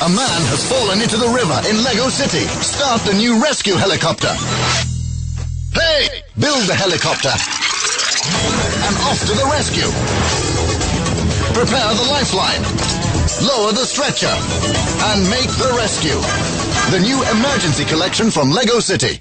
A man has fallen into the river in Lego City. Start the new rescue helicopter. Hey! Build the helicopter. And off to the rescue. Prepare the lifeline. Lower the stretcher. And make the rescue. The new emergency collection from Lego City.